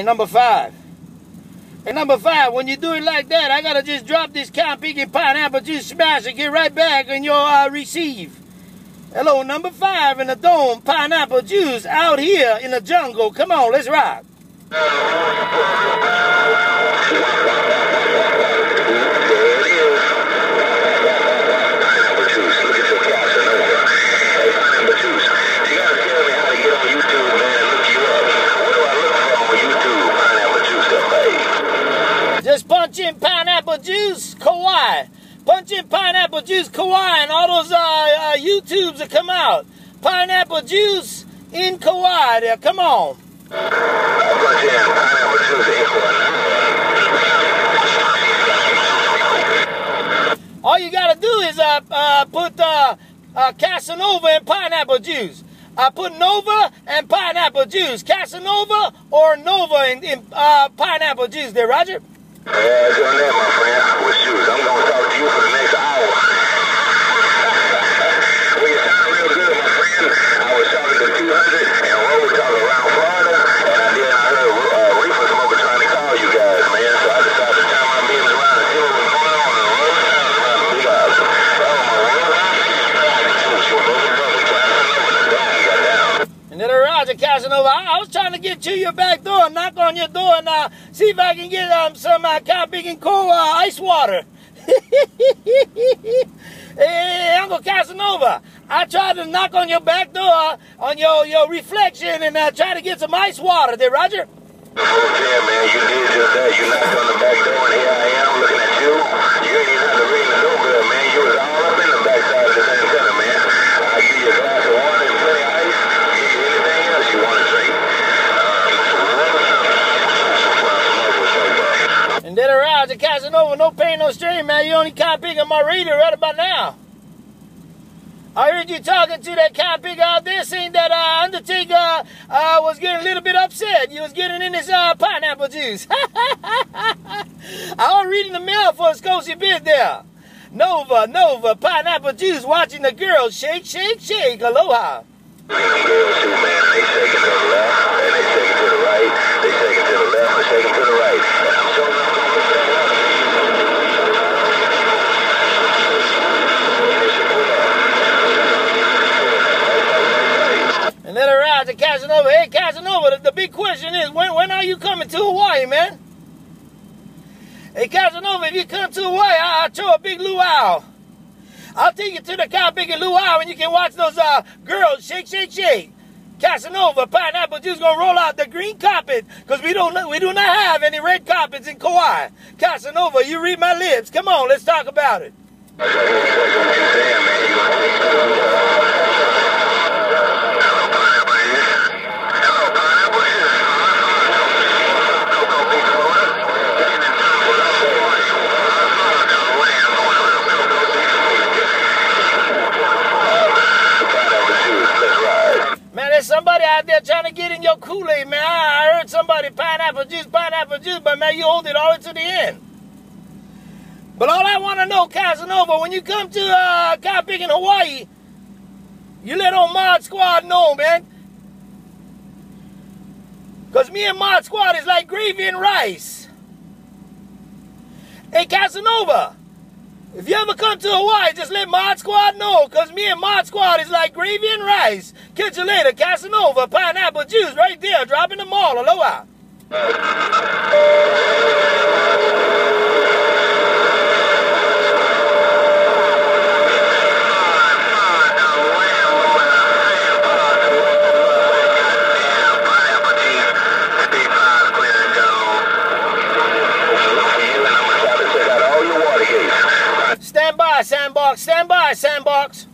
And number five. And number five, when you do it like that, I gotta just drop this count picking pineapple juice smash and get right back on your uh, receive. Hello, number five in the dome, pineapple juice out here in the jungle. Come on, let's rock. Pineapple juice, Kauai. Punch in pineapple juice, Kauai, and all those uh, uh, YouTubes that come out. Pineapple juice in Kauai there. Come on. Punch in pineapple juice in Kauai. All you gotta do is uh, uh, put uh, uh, Casanova and pineapple juice. I put Nova and pineapple juice. Casanova or Nova in, in uh, pineapple juice there, Roger? Yeah, doing that, my friend, with shoes. I'm going to talk to you for the next hour. well, you sound real good, my friend. I was talking to 200, and Ro was talking around Florida, and then I heard Reefer trying to call you guys, man. So I decided to turn my beams around and see what was going on in the road around the big house. My word. She was looking for me, trying to over the dome got down. And then Roger Casanova, I, I was trying to get to your back door, knock on your door, and uh, see if I can get um, some uh, big and cool uh, ice water. hey, Uncle Casanova, I tried to knock on your back door, on your, your reflection, and uh, try to get some ice water there, Roger. Yeah, man, you did just that. You knocked on the back door, and here I am looking at you. You ain't even have to ring the doorbell, man. You was all up in the backside of this antenna, man. I'll give you a glass of water and plenty of ice. Give you anything else you want to drink. Um, Roger Casanova, no pain, no strain, man. You only pick on my reader right about now. I heard you talking to that cop pig out there saying that uh, Undertaker uh, was getting a little bit upset. You was getting in his uh, pineapple juice. I was reading the mail for a Scotia bit there. Nova, Nova, pineapple juice, watching the girls shake, shake, shake. Aloha. Them girls too, man, and they shaking to the left, and they shaking to the right, they shaking to the left, and shaking to the right. And I'm showing them going to the left. And at Casanova. Hey, Casanova, the, the big question is, when, when are you coming to Hawaii, man? Hey, Casanova, if you come to Hawaii, I, I'll throw a big luau. I'll take you to the cow big luau and you can watch those uh, girls shake, shake, shake. Casanova, pineapple juice gonna roll out the green carpet because we don't we do not have any red carpets in Kauai. Casanova, you read my lips. Come on, let's talk about it. Damn, man, you Man, there's somebody out there trying to get in your Kool-Aid, man. I, heard somebody pineapple juice, pineapple juice, but man, you hold it all the way to the end. But all I want to know, Casanova, when you come to uh, Kapik in Hawaii, you let old Mod Squad know, man. Because me and Mod Squad is like gravy and rice. Hey, Casanova, if you ever come to Hawaii, just let Mod Squad know, because me and Mod Squad is like gravy and rice. Catch you later, Casanova, pineapple juice right there, dropping the mall. Aloha. By, Sandbox. Stand by, Sandbox.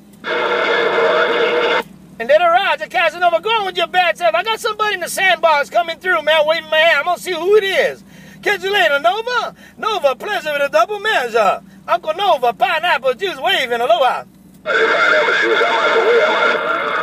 And then arrives at Casanova. Go on with your bad self. I got somebody in the sandbox coming through, man, waving my hand. I'm going to see who it is. Catch you later, Nova. Nova, pleasure with a double measure. Uncle Nova, pineapple juice waving. Aloha. I'm out the way, I'm out